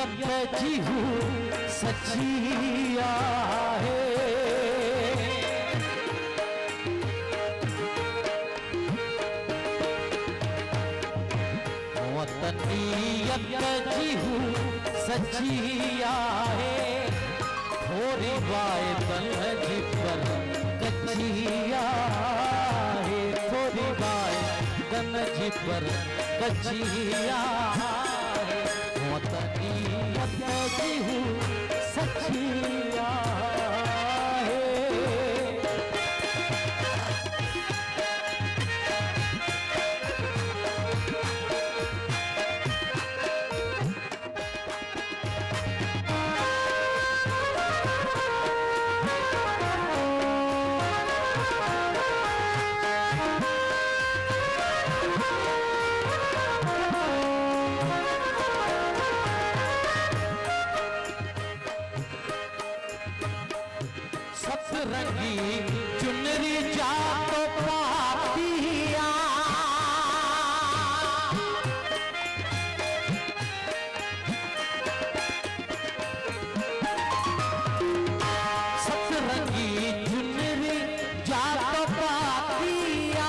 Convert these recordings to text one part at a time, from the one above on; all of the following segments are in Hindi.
नीयत जी हूँ नीयत जी हूँ सच्ची आहे। थोड़ी तलज पर कच्ची आहे। थोड़ी तलज पर कच्ची सच्ची सतरंगी चुनरी जातो पातिया सतरंगी चुनरी जातो पातिया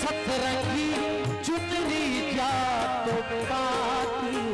सतरंगी चुनरी जातो पातिया तुझे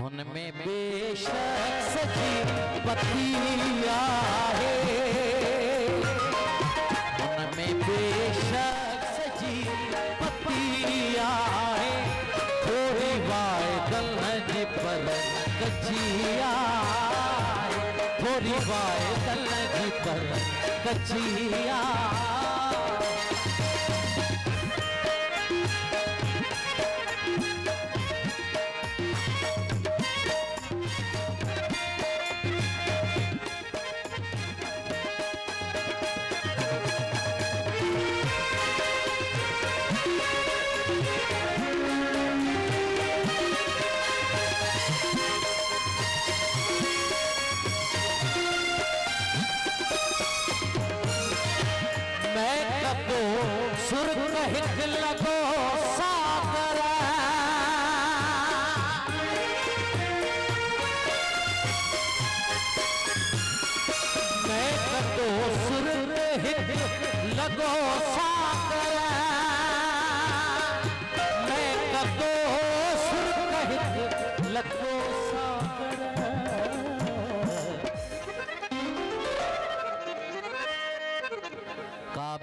हुनमें बेशक सजी पतिया है। हुनमें बेशक सजी पतिया है। थोड़ी वाए दलज पर, कचिया थोड़ी वाए दलज पर कचिया सुर कहिक लगो।